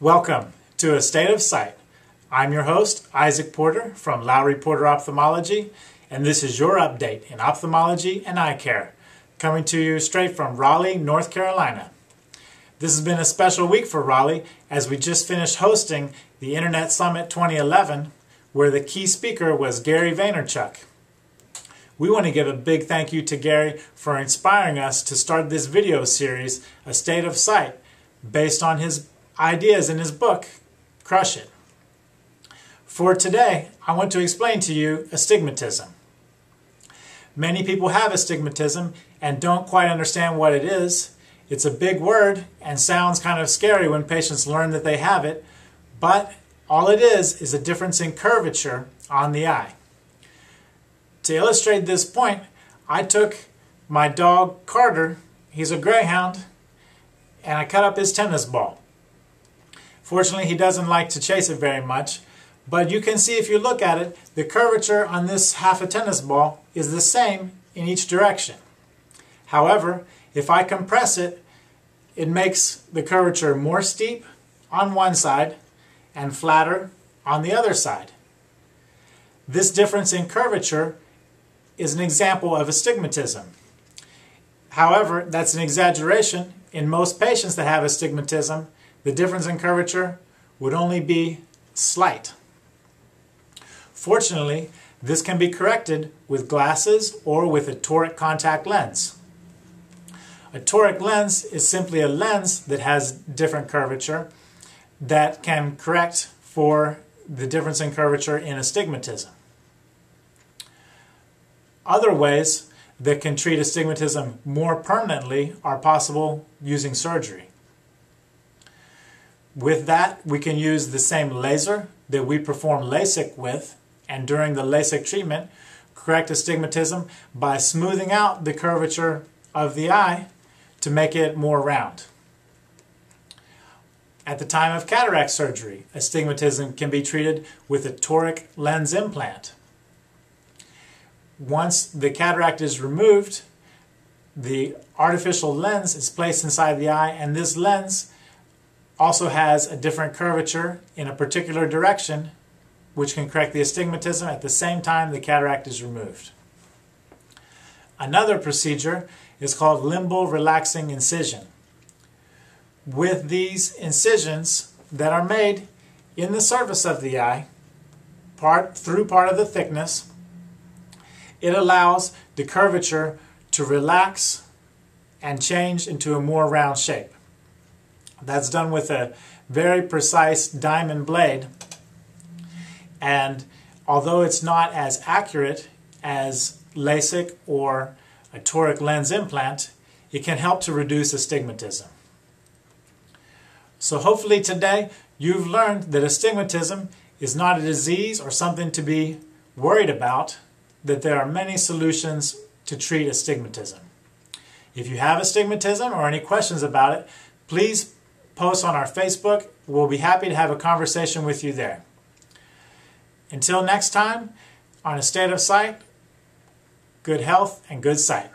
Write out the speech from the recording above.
Welcome to A State of Sight. I'm your host, Isaac Porter from Lowry Porter Ophthalmology, and this is your update in ophthalmology and eye care, coming to you straight from Raleigh, North Carolina. This has been a special week for Raleigh as we just finished hosting the Internet Summit 2011, where the key speaker was Gary Vaynerchuk. We want to give a big thank you to Gary for inspiring us to start this video series, A State of Sight, based on his ideas in his book, Crush It. For today, I want to explain to you astigmatism. Many people have astigmatism and don't quite understand what it is. It's a big word and sounds kind of scary when patients learn that they have it, but all it is is a difference in curvature on the eye. To illustrate this point, I took my dog Carter, he's a greyhound, and I cut up his tennis ball. Fortunately, he doesn't like to chase it very much, but you can see if you look at it, the curvature on this half a tennis ball is the same in each direction. However, if I compress it, it makes the curvature more steep on one side and flatter on the other side. This difference in curvature is an example of astigmatism. However, that's an exaggeration. In most patients that have astigmatism, the difference in curvature would only be slight. Fortunately, this can be corrected with glasses or with a toric contact lens. A toric lens is simply a lens that has different curvature that can correct for the difference in curvature in astigmatism. Other ways that can treat astigmatism more permanently are possible using surgery. With that, we can use the same laser that we perform LASIK with, and during the LASIK treatment, correct astigmatism by smoothing out the curvature of the eye to make it more round. At the time of cataract surgery, astigmatism can be treated with a toric lens implant once the cataract is removed, the artificial lens is placed inside the eye, and this lens also has a different curvature in a particular direction, which can correct the astigmatism at the same time the cataract is removed. Another procedure is called limbal relaxing incision. With these incisions that are made in the surface of the eye, part through part of the thickness, it allows the curvature to relax and change into a more round shape. That's done with a very precise diamond blade. And although it's not as accurate as LASIK or a toric lens implant, it can help to reduce astigmatism. So hopefully today you've learned that astigmatism is not a disease or something to be worried about, that there are many solutions to treat astigmatism. If you have astigmatism or any questions about it, please post on our Facebook. We'll be happy to have a conversation with you there. Until next time, on A State of Sight, good health and good sight.